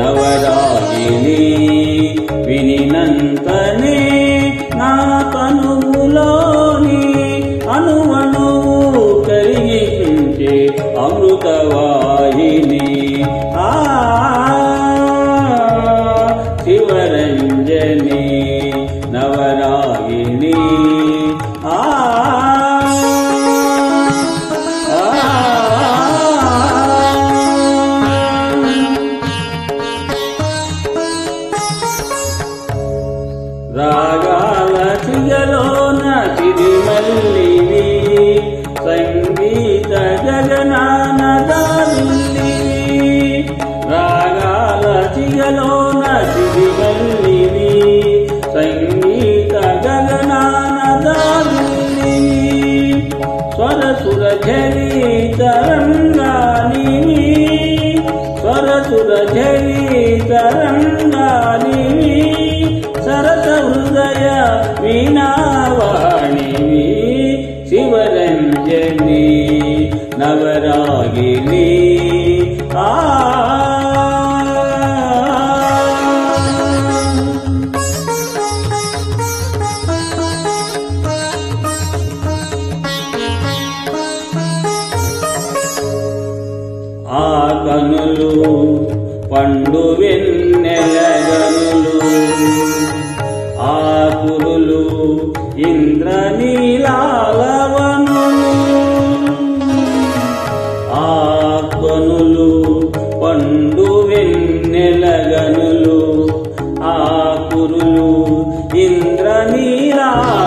नवदाशिनी विनिनन्त సుర ఝరి సరస హృదయ వీణావాణివి శివరంజని నవరాగిని. ఆ కనులు పండు వెన్నెలగనులు. ఆకులు కురులు ఇంద్రనీలాలవనులు. ఆ పండు వెన్నెలగనులు. ఆ ఇంద్రనీలా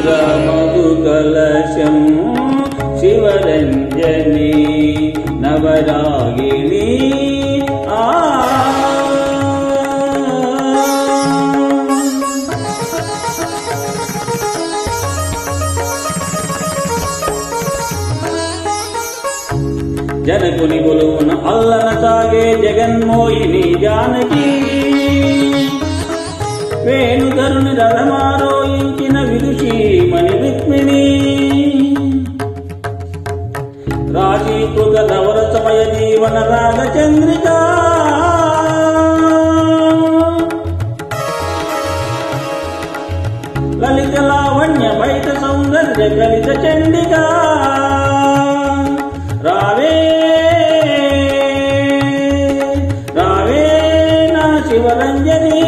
సుమధుర మధుకలశం శివరంజని నవరాగిణి ఆ. జనకుని గొలువున అల్లన సాగే జగన్మోహిని జానకి వేణుధరుని రథమా నవరసమయ జీవన రాగచంద్రిక లలిత లావణ్య బయట సౌందర్య కలిత చండిక. రావే రావే నా శివరంజని.